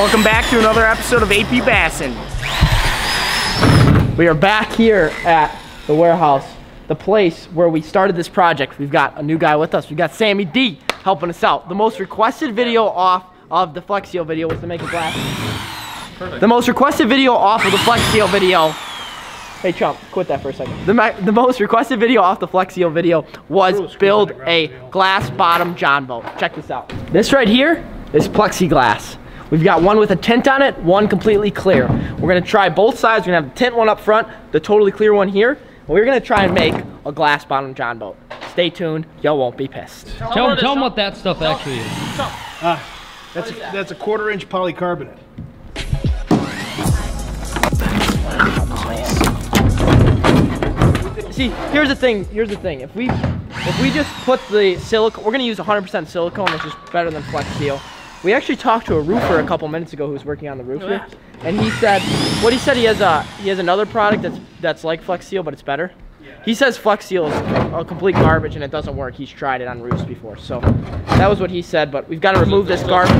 Welcome back to another episode of AP Bassin. We are back here at the warehouse, the place where we started this project. We've got a new guy with us. We've got Sammy D helping us out. The most requested video off of the Flex Seal video was to make a glass. Perfect. The most requested video off of the Flex Seal video Hey Chump, quit that for a second. The, the most requested video off the Flex Seal video was build a glass bottom John boat. Check this out. This right here is plexiglass. We've got one with a tint on it, one completely clear. We're gonna try both sides. We're gonna have the tint one up front, the totally clear one here. And we're gonna try and make a glass bottom John boat. Stay tuned, y'all won't be pissed. Tell, tell, tell them what that stuff tell, actually is. Ah, that's, a, that? that's a quarter inch polycarbonate. See, here's the thing, here's the thing. If we if we just put the silicone, we're gonna use 100% silicone, which is better than Flex Seal. We actually talked to a roofer a couple minutes ago who was working on the roof here, and he said, what he said, he has a he has another product that's that's like Flex Seal, but it's better. He says Flex Seal is a complete garbage and it doesn't work. He's tried it on roofs before, so that was what he said. But we've got to remove this garbage.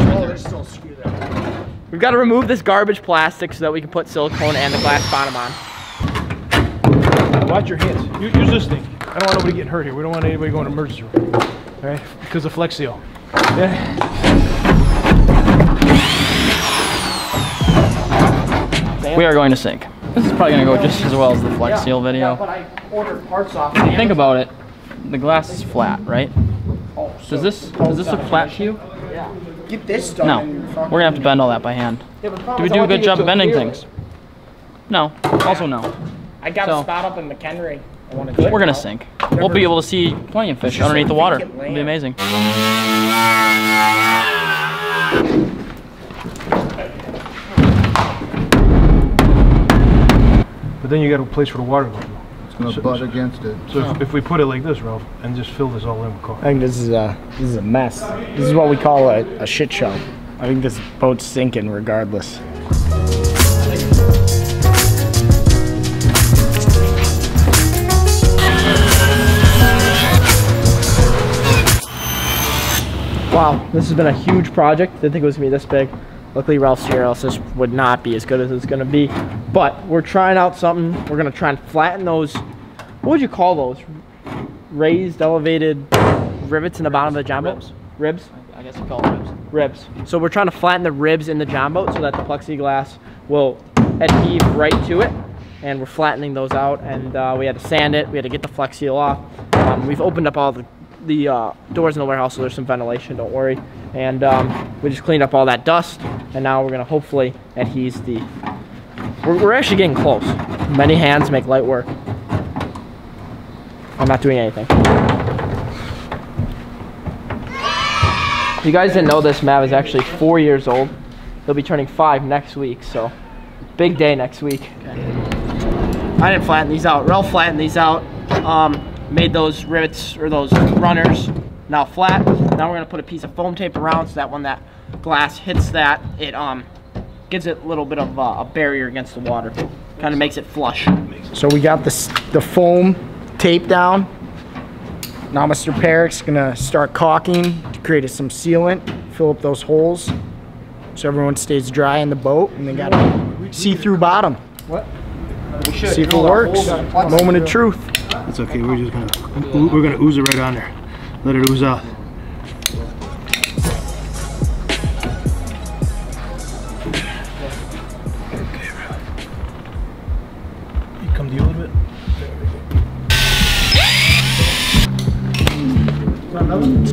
We've got to remove this garbage plastic so that we can put silicone and the glass bottom on. Watch your hands. Use this thing. I don't want nobody getting hurt here. We don't want anybody going to emergency room. All right? Because of Flex Seal. Yeah. We are going to sink. This is probably going to go just as well as the Flex Seal video. But I ordered parts off. Think about it, the glass is flat, right? Oh, does this does this look flat you? Yeah. Get this done. No. We're gonna have to bend all that by hand. Do we do a good job of bending things? No. Also no. I got so, a spot up in McHenry. We're gonna sink. We'll be able to see plenty of fish underneath the water. It'll be amazing. But then you got a place for the water to go. It's gonna so, butt against it. So if, if, we put it like this, Ralph, and just fill this all in with coffee. I think this is a this is a mess. This is what we call a, a shit show. I think this boat's sinking regardless. Wow, this has been a huge project. Didn't think it was gonna be this big. Luckily, Ralph's here, else this would not be as good as it's gonna be. But we're trying out something. We're gonna try and flatten those, what would you call those? Raised, elevated rivets in the bottom of the john boat? Ribs? I guess you call it ribs. Ribs. So we're trying to flatten the ribs in the john boat so that the plexiglass will adhere right to it. And we're flattening those out and uh, we had to sand it. We had to get the flex seal off. Um, we've opened up all the the uh, doors in the warehouse so there's some ventilation, don't worry. And um, we just cleaned up all that dust and now we're gonna hopefully adhere the, we're, we're actually getting close. Many hands make light work. I'm not doing anything. If you guys didn't know this, Mav is actually four years old. He'll be turning five next week, so big day next week. I didn't flatten these out. Ralph flattened these out. Um, made those rivets or those runners now flat. Now we're gonna put a piece of foam tape around so that when that glass hits that, it um gives it a little bit of uh, a barrier against the water. Kind of makes it flush. So we got the, the foam tape down. Now Mr. Peric's gonna start caulking to create some sealant, fill up those holes so everyone stays dry in the boat and they got a see-through bottom. What? See if it works. Moment of truth. It's okay. We're just gonna we're gonna ooze it right on there. Let it ooze out.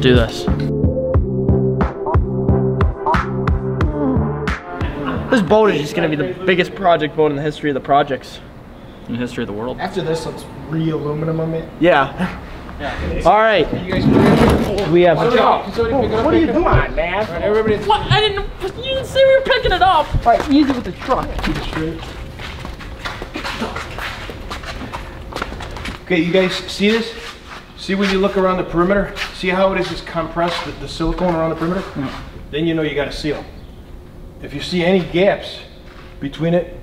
Do this. This boat is just going to be the biggest project boat in the history of the projects in the history of the world. After this, let's re-aluminum them it. Yeah. Yeah. All right. We have. Oh, what are you doing, man? Right, everybody. What? I didn't. You didn't say we were picking it up. All right, easy with the truck. Okay, you guys see this? See when you look around the perimeter? See how it is just compressed, the, the silicone around the perimeter? Yeah. Then you know you got a seal. If you see any gaps between it,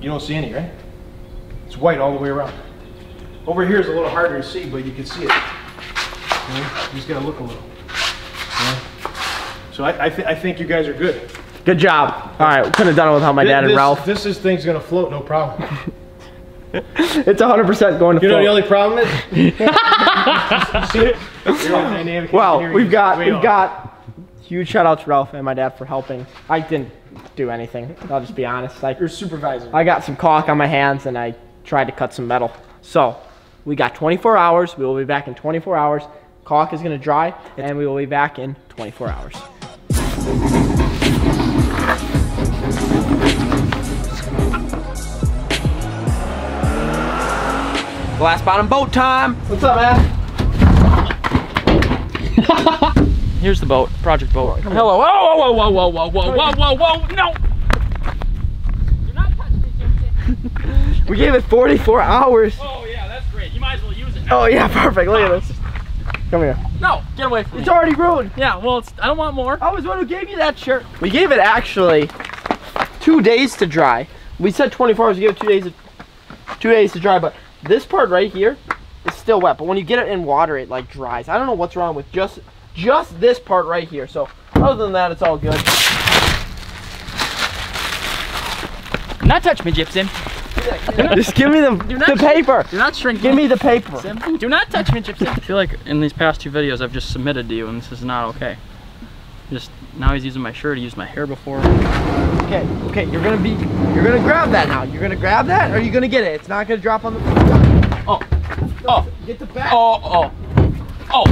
you don't see any, right? It's white all the way around. Over here is a little harder to see, but you can see it. Okay? You just gotta look a little. Okay? So I, I, th I, think you guys are good. Good job. All right, we couldn't have done it without my dad and this, Ralph. This is thing's gonna float, no problem. It's 100% going to You know float. the only problem is. See it? Well, we've got we've got huge shout out to Ralph and my dad for helping. I didn't do anything. I'll just be honest. Like Your supervisor. I got some caulk on my hands and I tried to cut some metal. So we got 24 hours. We will be back in 24 hours. Caulk is gonna dry and we will be back in 24 hours. Glass bottom boat time. What's up, man? Here's the boat, project boat. Hello. Whoa, whoa, whoa, whoa, whoa, whoa, whoa, whoa, whoa, no. Do not touch me, Jimson. We gave it 44 hours. Oh yeah, that's great. You might as well use it. Oh yeah, perfect. Look at this. Ah. Come here. No, get away from me. It's already ruined. Yeah, well, it's, I don't want more. I was the one who gave you that shirt. We gave it actually two days to dry. We said 24 hours. We gave it two days, two days to dry. But this part right here is still wet. But when you get it in water, it like dries. I don't know what's wrong with just just this part right here. So other than that, it's all good. Not touch me, Gypsum. just give me the not the paper. Do not shrink Give me the paper. Do not touch me, Gypsum. I feel like in these past two videos I've just submitted to you and this is not okay. Just now he's using my shirt, he used my hair before. Okay, okay. You're gonna be. You're gonna grab that now. You're gonna grab that, or are you gonna get it? It's not gonna drop on the. Oh, oh. Oh. Get the back. Oh, oh. Oh.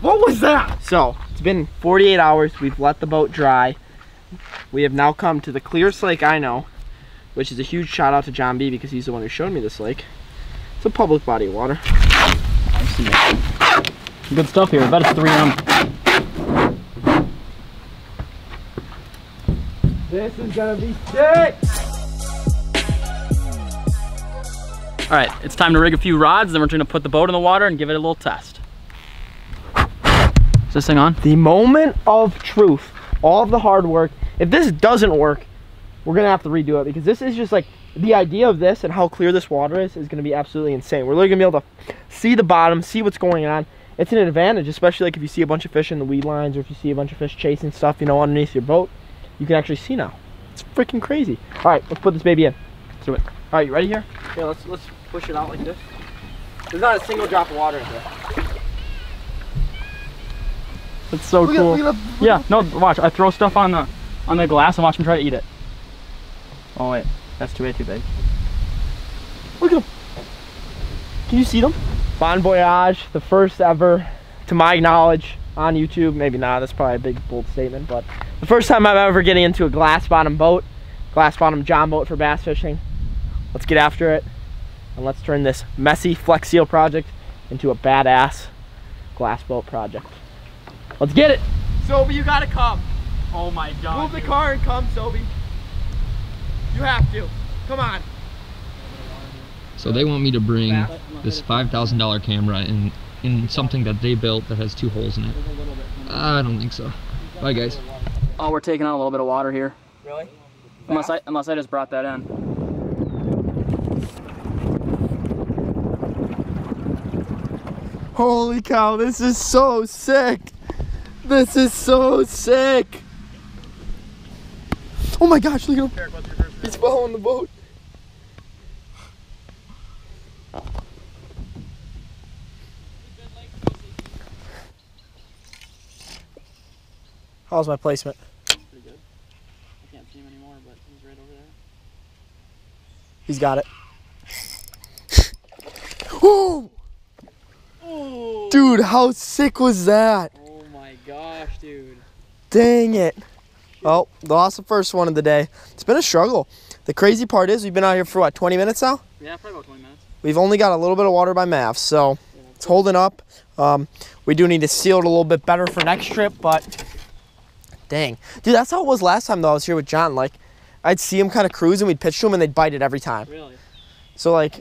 What was that? So, it's been 48 hours. We've let the boat dry. We have now come to the clearest lake I know, which is a huge shout out to Jon B because he's the one who showed me this lake. It's a public body of water. Good stuff here. I bet it's 3M. This is gonna be sick. All right, it's time to rig a few rods, then we're gonna put the boat in the water and give it a little test. Is this thing on? The moment of truth. All of the hard work. If this doesn't work, we're gonna have to redo it because this is just like the idea of this and how clear this water is is gonna be absolutely insane. We're literally gonna be able to see the bottom, see what's going on. It's an advantage, especially like if you see a bunch of fish in the weed lines or if you see a bunch of fish chasing stuff, you know, underneath your boat. You can actually see now. It's freaking crazy. All right, let's put this baby in. Let's do it. All right, you ready here? Yeah, let's let's push it out like this. There's not a single drop of water in here. It's so cool. Yeah, no, watch. I throw stuff on the on the glass and watch him try to eat it. Oh wait, that's too way too big. Look at them. Can you see them? Bon Voyage, the first ever, to my knowledge, on YouTube. Maybe not, that's probably a big, bold statement, but the first time I'm ever getting into a glass bottom boat, glass bottom john boat for bass fishing. Let's get after it, and let's turn this messy Flex Seal project into a badass glass boat project. Let's get it! Sobi, you gotta come. Oh my god. Move the car and come, Sobi. You have to. Come on. So they want me to bring this $5,000 camera in, in something that they built that has two holes in it. I don't think so. Bye guys. Oh, we're taking on a little bit of water here. Really? Unless I unless I just brought that in. Holy cow, this is so sick. This is so sick. Oh my gosh, look at him. He's following the boat. How's my placement? Pretty good. I can't see him anymore, but he's right over there. He's got it. oh! Dude, how sick was that? Oh my gosh, dude. Dang it. Well, lost the first one of the day. It's been a struggle. The crazy part is we've been out here for what, 20 minutes now? Yeah, probably about 20 minutes. We've only got a little bit of water by Mav, so it's holding up. Um, we do need to seal it a little bit better for next trip, but dang. Dude, that's how it was last time though I was here with Jon. Like, I'd see him kind of cruising, we'd pitch to him and they'd bite it every time. Really? So like,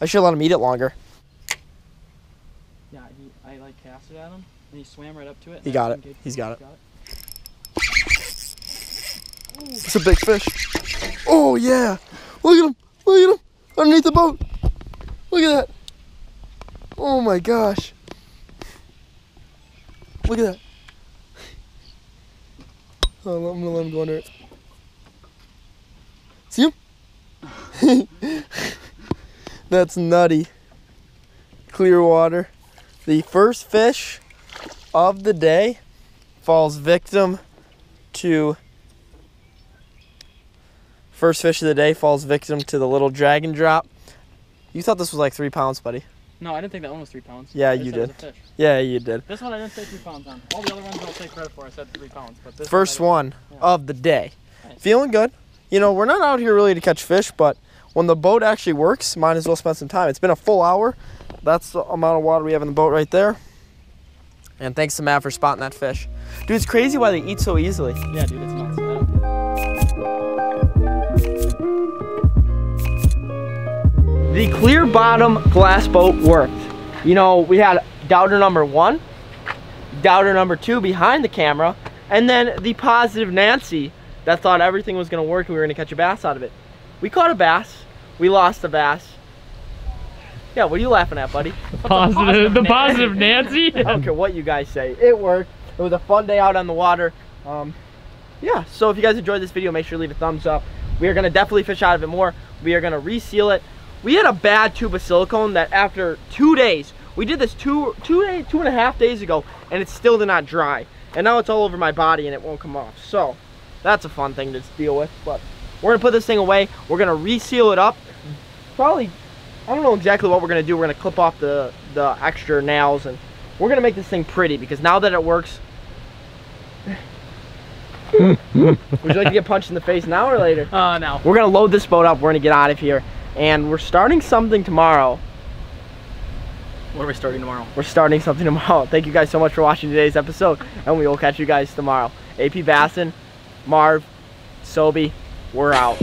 I should let him eat it longer. Yeah, he, I like cast it at him, and he swam right up to it. He got it. engaged- He's got it. It's a big fish. Oh yeah. Look at him. Look at him. Underneath the boat. Look at that. Oh my gosh. Look at that. I'm gonna let him go under it. See him? That's nutty. Clear water. The first fish of the day falls victim to first fish of the day falls victim to the little dragon drop. You thought this was like three pounds, buddy. No, I didn't think that one was three pounds. Yeah, you said it was did. Yeah, you did. This one I didn't say three pounds on. All the other ones I'll take credit for. I said three pounds, but this First one. one Yeah. of the day. Nice. Feeling good. You know, we're not out here really to catch fish, but when the boat actually works, might as well spend some time. It's been a full hour. That's the amount of water we have in the boat right there. And thanks to Matt for spotting that fish. Dude, it's crazy why they eat so easily. Yeah, dude, it's nuts. The clear bottom glass boat worked. You know, we had doubter number one, doubter number two behind the camera, and then the positive Nancy that thought everything was gonna work and we were gonna catch a bass out of it. We caught a bass, we lost the bass. Yeah, what are you laughing at, buddy? The Positive, the positive Nancy. I don't care what you guys say. It worked. It was a fun day out on the water. Um, yeah, so if you guys enjoyed this video, make sure to leave a thumbs up. We are going to definitely fish out of it more. We are going to reseal it. We had a bad tube of silicone that after two days, we did this two, two, day, two and a half days ago, and it still did not dry. And now it's all over my body and it won't come off. So that's a fun thing to deal with. But we're going to put this thing away. We're going to reseal it up. Probably I don't know exactly what we're gonna do. We're gonna clip off the the extra nails and we're gonna make this thing pretty because now that it works. Would you like to get punched in the face now or later? Uh, now. We're gonna load this boat up. We're gonna get out of here, and we're starting something tomorrow. What are we starting tomorrow? We're starting something tomorrow. Thank you guys so much for watching today's episode, and we will catch you guys tomorrow. AP Bassin, Marv, Sobi, we're out.